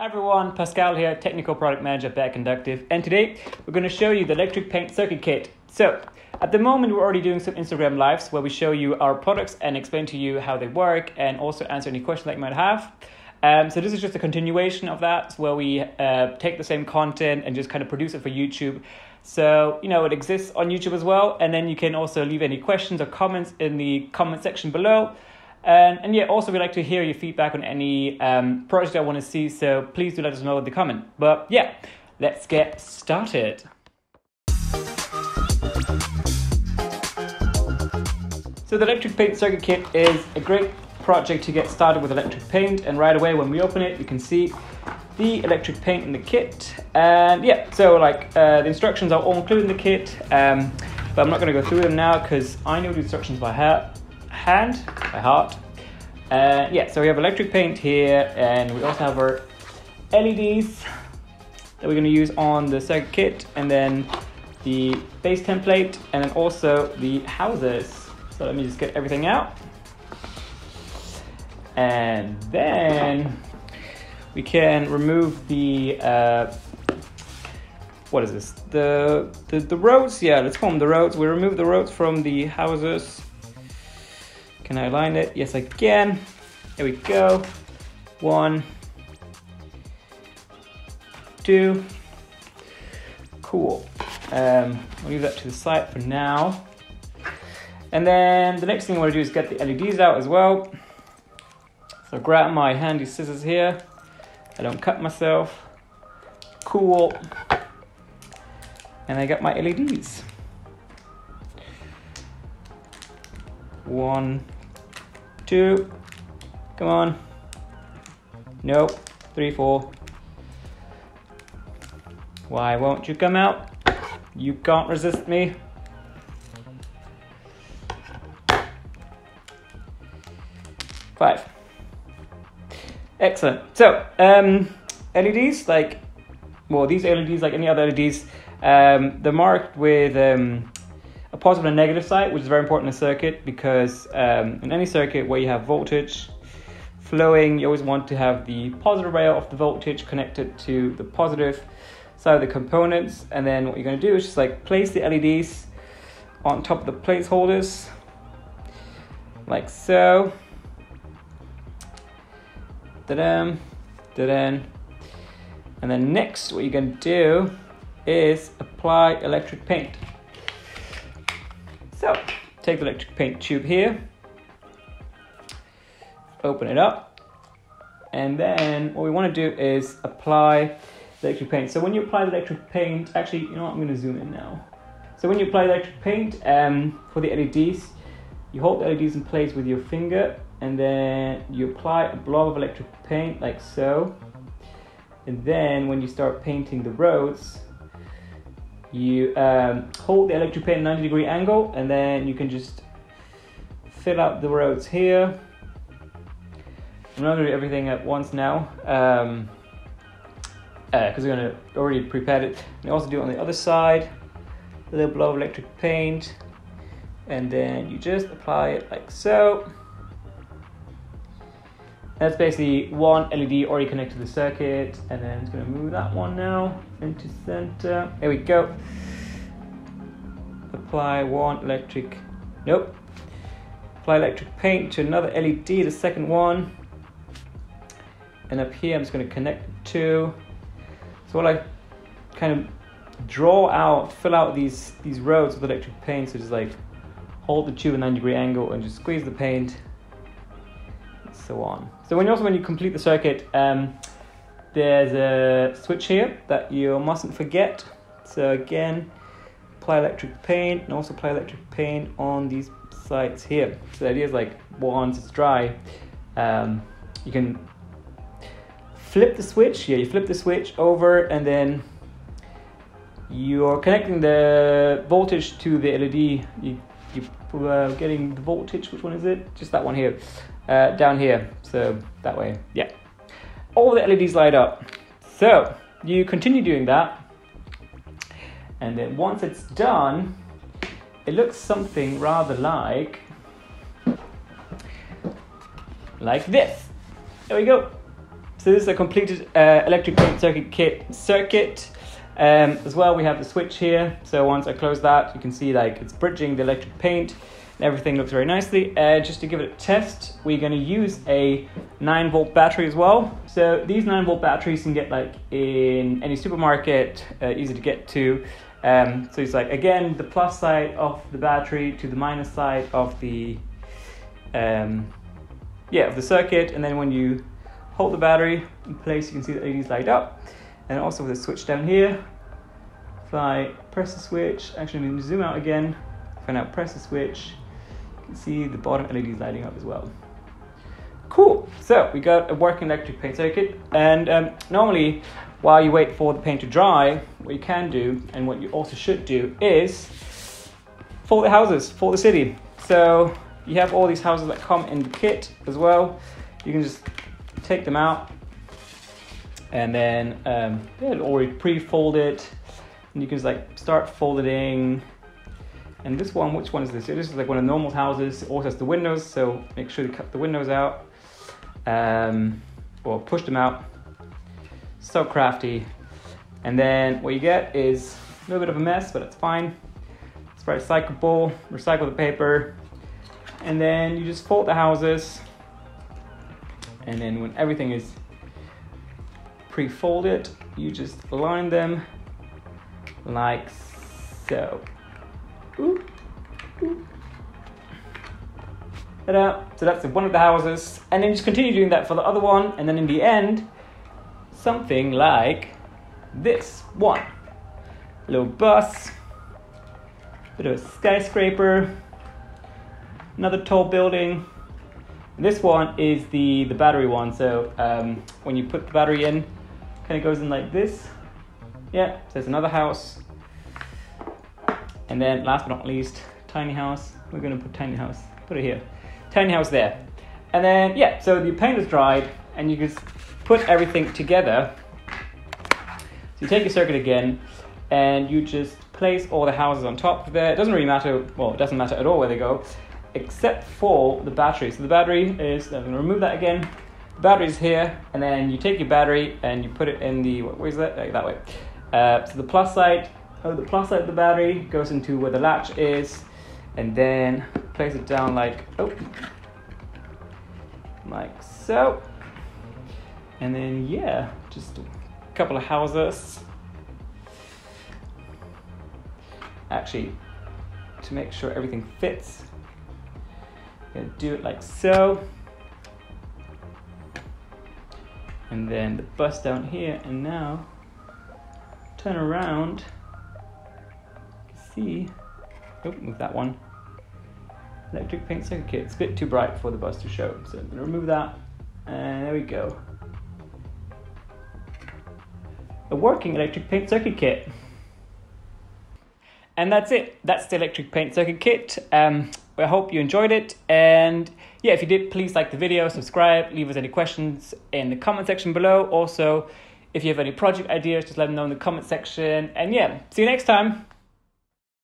Hi everyone, Pascal here, Technical Product Manager at Conductive, and today we're going to show you the electric paint circuit kit. So, at the moment we're already doing some Instagram lives where we show you our products and explain to you how they work and also answer any questions that you might have. Um, so this is just a continuation of that where we uh, take the same content and just kind of produce it for YouTube. So, you know, it exists on YouTube as well, and then you can also leave any questions or comments in the comment section below. And, and yeah, also we'd like to hear your feedback on any um, project I want to see, so please do let us know in the comment. But yeah, let's get started. So the electric paint circuit kit is a great project to get started with electric paint and right away when we open it you can see the electric paint in the kit and yeah so like uh, the instructions are all included in the kit um, but I'm not going to go through them now because I know the instructions by heart hand by heart. Uh, yeah, so we have electric paint here, and we also have our LEDs that we're going to use on the circuit and then the base template, and then also the houses. So let me just get everything out. And then we can remove the uh, what is this? The, the the roads. Yeah, let's call them the roads. We remove the roads from the houses can I align it? Yes, I can. There we go. One, two. Cool. Um, I'll leave that to the side for now. And then the next thing I want to do is get the LEDs out as well. So grab my handy scissors here. I don't cut myself. Cool. And I got my LEDs. One, two, come on. Nope, three, four. Why won't you come out? You can't resist me. Five. Excellent. So, um, LEDs, like, well, these LEDs, like any other LEDs, um, they're marked with um, positive and negative side, which is very important in a circuit because um, in any circuit where you have voltage flowing, you always want to have the positive rail of the voltage connected to the positive side of the components. And then what you're going to do is just like place the LEDs on top of the placeholders, like so. Da-dum, da-dum. And then next, what you're going to do is apply electric paint. So, take the electric paint tube here, open it up, and then what we want to do is apply the electric paint. So when you apply the electric paint, actually, you know what, I'm going to zoom in now. So when you apply electric paint um, for the LEDs, you hold the LEDs in place with your finger, and then you apply a blob of electric paint like so. And then when you start painting the roads, you um, hold the electric paint 90 degree angle and then you can just fill out the roads here. I'm not going to do everything at once now because um, uh, we're going to already prepare it. And also do it on the other side, a little blow of electric paint and then you just apply it like so. That's basically one LED already connected to the circuit, and then it's to move that one now into center. There we go. Apply one electric, nope. Apply electric paint to another LED, the second one. And up here, I'm just going to connect two. So what I kind of draw out, fill out these these roads with electric paint. So just like hold the tube at 90 degree angle and just squeeze the paint so on. So when you also when you complete the circuit, um, there's a switch here that you mustn't forget. So again, apply electric paint and also apply electric paint on these sides here. So the idea is like once it's dry, um, you can flip the switch. Yeah, you flip the switch over and then you're connecting the voltage to the LED. You you uh, getting the voltage. Which one is it? Just that one here uh, down here. So that way, yeah. All the LEDs light up. So you continue doing that. And then once it's done, it looks something rather like, like this. There we go. So this is a completed uh, electric circuit kit circuit. Um, as well, we have the switch here. So once I close that, you can see like it's bridging the electric paint. And everything looks very nicely. Uh, just to give it a test, we're going to use a 9 volt battery as well. So these 9 volt batteries you can get like in any supermarket, uh, easy to get to. Um, so it's like again the plus side of the battery to the minus side of the um, yeah of the circuit, and then when you hold the battery in place, you can see the LEDs light up, and also with a switch down here. If I press the switch, actually I'm going to zoom out again. If I now press the switch, you can see the bottom LEDs lighting up as well. Cool. So we got a working electric paint circuit, and um, normally while you wait for the paint to dry, what you can do, and what you also should do, is for the houses, for the city. So you have all these houses that come in the kit as well. You can just take them out, and then um, they're already pre-folded, and you can just like start folding. And this one, which one is this? This is like one of the normal houses. It also has the windows, so make sure to cut the windows out, um, or push them out so crafty. And then what you get is a little bit of a mess, but it's fine. It's very recyclable, recycle the paper. And then you just fold the houses. And then when everything is pre-folded, you just align them like so. So that's one of the houses. And then just continue doing that for the other one. And then in the end, something like this one. A little bus, bit of a skyscraper, another tall building. This one is the, the battery one. So um, when you put the battery in, kind of goes in like this. Yeah, there's another house. And then last but not least, tiny house. We're gonna put tiny house, put it here. Tiny house there. And then, yeah, so the paint is dried and you just put everything together. So you take your circuit again and you just place all the houses on top of there. It doesn't really matter, well, it doesn't matter at all where they go, except for the battery. So the battery is, I'm to remove that again. The battery is here, and then you take your battery and you put it in the, what, where's that? Like that way. Uh, so the plus side, oh, the plus side of the battery goes into where the latch is, and then place it down like, oh, like so. And then, yeah, just a couple of houses. Actually, to make sure everything fits, I'm gonna do it like so. And then the bus down here, and now turn around. See, oh, move that one. Electric paint circuit kit. It's a bit too bright for the bus to show, so I'm gonna remove that. And there we go a working electric paint circuit kit. And that's it. That's the electric paint circuit kit. Um, I hope you enjoyed it. And yeah, if you did, please like the video, subscribe, leave us any questions in the comment section below. Also, if you have any project ideas, just let them know in the comment section. And yeah, see you next time.